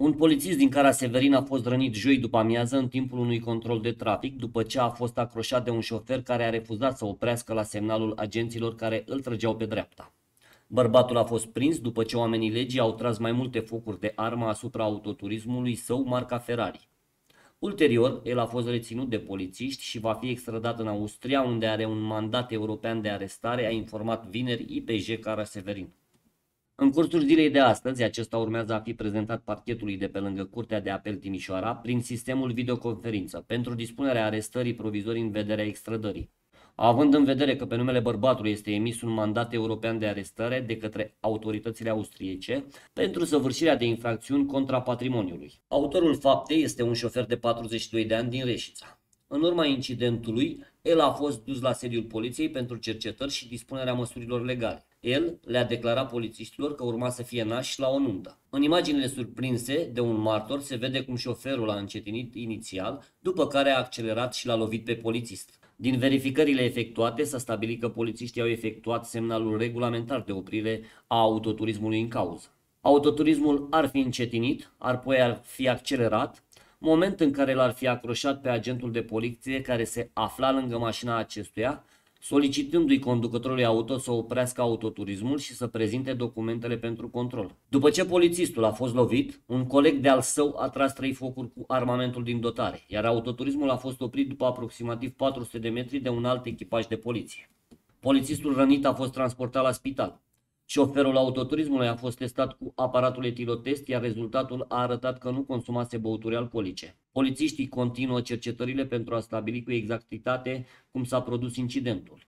Un polițist din Cara Severin a fost rănit joi după amiază în timpul unui control de trafic după ce a fost acroșat de un șofer care a refuzat să oprească la semnalul agenților care îl trăgeau pe dreapta. Bărbatul a fost prins după ce oamenii legii au tras mai multe focuri de armă asupra autoturismului său marca Ferrari. Ulterior, el a fost reținut de polițiști și va fi extradat în Austria, unde are un mandat european de arestare, a informat vineri IPJ Cara Severin. În cursul zilei de astăzi, acesta urmează a fi prezentat parchetului de pe lângă Curtea de Apel Timișoara prin sistemul videoconferință pentru dispunerea arestării provizorii în vederea extrădării. Având în vedere că pe numele bărbatului este emis un mandat european de arestare de către autoritățile austriece pentru săvârșirea de infracțiuni contra patrimoniului. Autorul faptei este un șofer de 42 de ani din Reșița. În urma incidentului, el a fost dus la sediul poliției pentru cercetări și dispunerea măsurilor legale. El le-a declarat polițiștilor că urma să fie nași la o nuntă. În imaginile surprinse de un martor se vede cum șoferul a încetinit inițial, după care a accelerat și l-a lovit pe polițist. Din verificările efectuate s-a stabilit că polițiștii au efectuat semnalul regulamentar de oprire a autoturismului în cauză. Autoturismul ar fi încetinit, apoi ar fi accelerat, moment în care l-ar fi acroșat pe agentul de poliție care se afla lângă mașina acestuia, solicitându-i conducătorului auto să oprească autoturismul și să prezinte documentele pentru control. După ce polițistul a fost lovit, un coleg de-al său a tras trei focuri cu armamentul din dotare, iar autoturismul a fost oprit după aproximativ 400 de metri de un alt echipaj de poliție. Polițistul rănit a fost transportat la spital. Șoferul autoturismului a fost testat cu aparatul etilotest, iar rezultatul a arătat că nu consumase băuturi alcoolice. Polițiștii continuă cercetările pentru a stabili cu exactitate cum s-a produs incidentul.